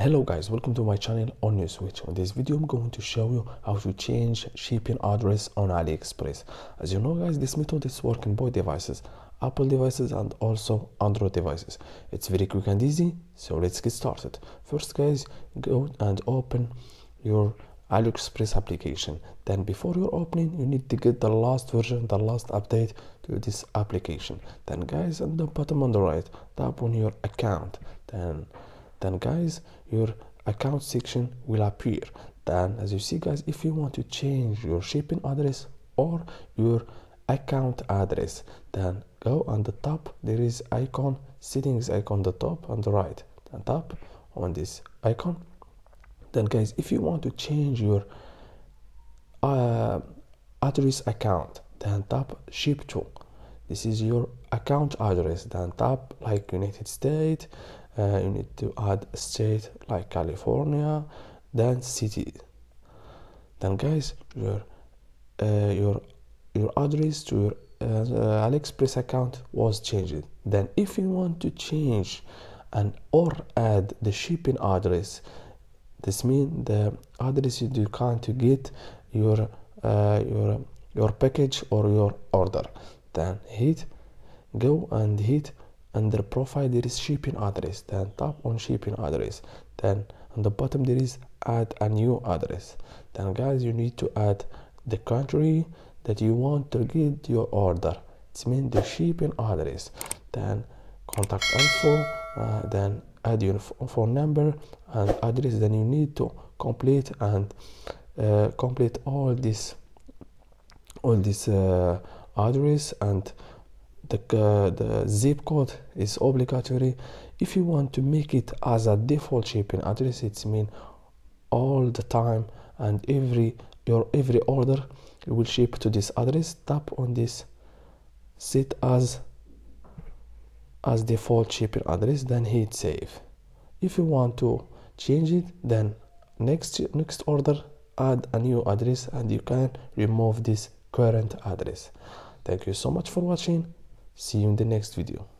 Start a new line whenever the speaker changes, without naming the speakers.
hello guys welcome to my channel on New switch. In this video i'm going to show you how to change shipping address on aliexpress. As you know guys this method is working both devices apple devices and also android devices. It's very quick and easy so let's get started. First guys go and open your aliexpress application. Then before you're opening you need to get the last version the last update to this application. Then guys at the bottom on the right tap on your account. Then then guys your account section will appear. Then as you see guys if you want to change your shipping address or your account address then go on the top. There is icon settings icon the top on the right. And tap on this icon. Then guys if you want to change your uh, address account then tap ship to this is your account address. Then tap like united states uh, you need to add state like California then city. Then guys your uh, your your address to your uh, AliExpress account was changed. Then if you want to change and or add the shipping address this means the address you can't get your uh, your your package or your order then hit go and hit under profile there is shipping address then tap on shipping address then on the bottom there is add a new address. Then guys you need to add the country that you want to get your order. It means the shipping address. Then contact info uh, then add your phone number and address. Then you need to complete and uh, complete all this all this uh, address and the, uh, the zip code is obligatory. If you want to make it as a default shipping address it's mean all the time and every your every order will ship to this address. Tap on this set as as default shipping address then hit save. If you want to change it then next next order add a new address and you can remove this current address thank you so much for watching. See you in the next video